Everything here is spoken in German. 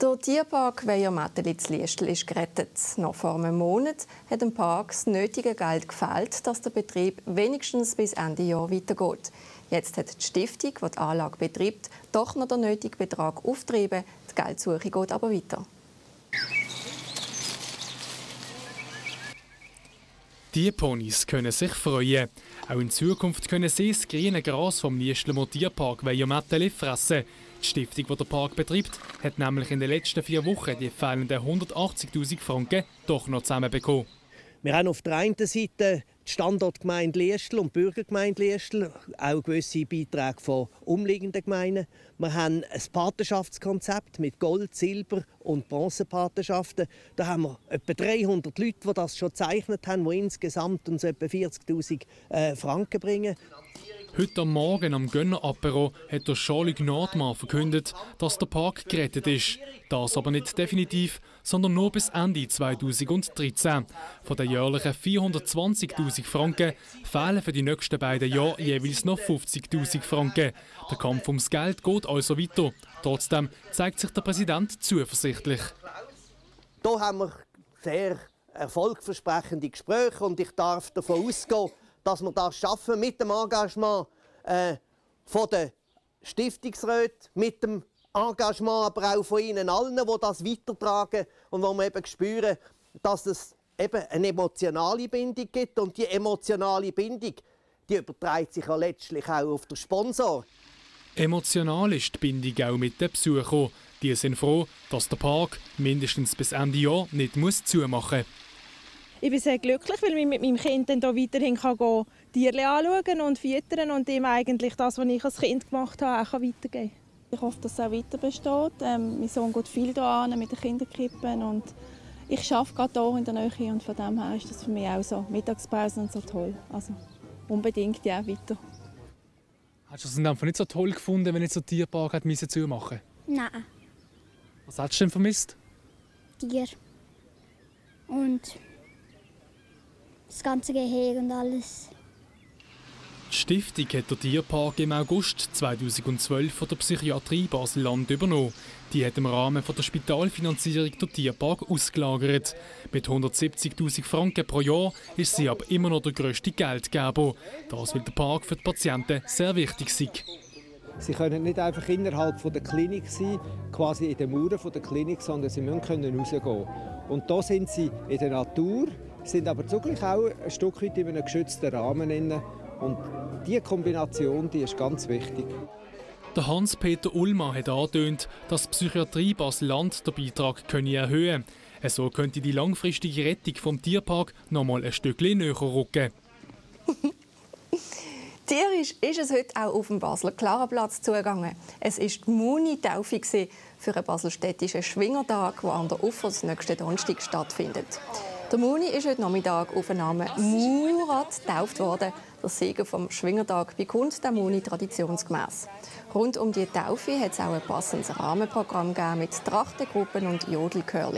Der Tierpark Weiermattelitz Liestl ist gerettet. Noch vor einem Monat hat dem Park das nötige Geld gefällt, dass der Betrieb wenigstens bis Ende Jahr weitergeht. Jetzt hat die Stiftung, die die Anlage betreibt, doch noch den nötigen Betrag auftrieben. Die Geldsuche geht aber weiter. Die Ponys können sich freuen. Auch in Zukunft können sie das grüne Gras vom Liestler Tierpark Weiermatteli fressen. Die Stiftung, die der Park betreibt, hat nämlich in den letzten vier Wochen die fehlenden 180.000 Franken doch noch zusammenbekommen. Wir haben auf der einen Seite die Standortgemeinde Liestl und die Bürgergemeinde Liestl, auch gewisse Beiträge von umliegenden Gemeinden. Wir haben ein Patenschaftskonzept mit Gold-, Silber- und Bronzepatenschaften. Da haben wir etwa 300 Leute, die das schon gezeichnet haben, die insgesamt uns etwa 40'000 äh, Franken bringen. Heute am Morgen am Gönnerapero hat der Charlie Nordmann verkündet, dass der Park gerettet ist. Das aber nicht definitiv, sondern nur bis Ende 2013. Von den jährlichen 420.000 Franken fehlen für die nächsten beiden Jahre jeweils noch 50.000 Franken. Der Kampf ums Geld geht also weiter. Trotzdem zeigt sich der Präsident zuversichtlich. Hier haben wir sehr erfolgversprechende Gespräche und ich darf davon ausgehen, dass wir das schaffen mit dem Engagement äh, von der Stiftungsräte, mit dem Engagement aber auch von Ihnen allen, die das weitertragen und wo wir eben spüren, dass es eben eine emotionale Bindung gibt und die emotionale Bindung, die überträgt sich ja letztlich auch auf den Sponsor. Emotional ist die Bindung auch mit den Besuchern. Die sind froh, dass der Park mindestens bis Ende Jahr nicht zumachen muss ich bin sehr glücklich, weil ich mit meinem Kind dann weiterhin kann gehen, Tiere anschauen und füttern und ihm eigentlich das, was ich als Kind gemacht habe, auch weitergeben Ich hoffe, dass es auch weiter besteht. Ähm, mein Sohn geht viel hier an mit den Kinderkrippen und ich arbeite gerade hier in der Nähe und von dem her ist das für mich auch so Mittagspause und so toll. Also unbedingt ja weiter. Hast du es dann nicht so toll gefunden, wenn jetzt so Tierpark hat müssen zumachen? Nein. Was hast du denn vermisst? Tier. Und das ganze Gehege und alles. Die Stiftung hat den Tierpark im August 2012 von der Psychiatrie Basel-Land übernommen. Die hat im Rahmen von der Spitalfinanzierung den Tierpark ausgelagert. Mit 170.000 Franken pro Jahr ist sie aber immer noch der grösste Geldgeber. Das will der Park für die Patienten sehr wichtig sein. Sie können nicht einfach innerhalb der Klinik sein, quasi in den Mauern der Klinik, sondern sie müssen rausgehen. Und da sind sie in der Natur, sind aber zugleich auch ein Stück weit in einem geschützten Rahmen. Und diese Kombination die ist ganz wichtig. Der Hans-Peter Ullmann hat angetönt, dass die Psychiatrie Basel-Land den Beitrag könne erhöhen könne. So könnte die langfristige Rettung vom Tierpark noch mal ein Stückchen näher rücken. Tierisch ist es heute auch auf dem Basler Klarenplatz zugegangen. Es war die Muni-Taufe für einen baselstädtischen Schwingertag, der an der Ufer nächsten Donnerstag stattfindet. Der Muni ist heute Nachmittag auf den Namen Murat getauft worden. Der Segen vom Schwingertag bekommt der Muni traditionsgemäß. Rund um die Taufe hat es auch ein passendes Rahmenprogramm mit Trachtengruppen und Jodelchörli.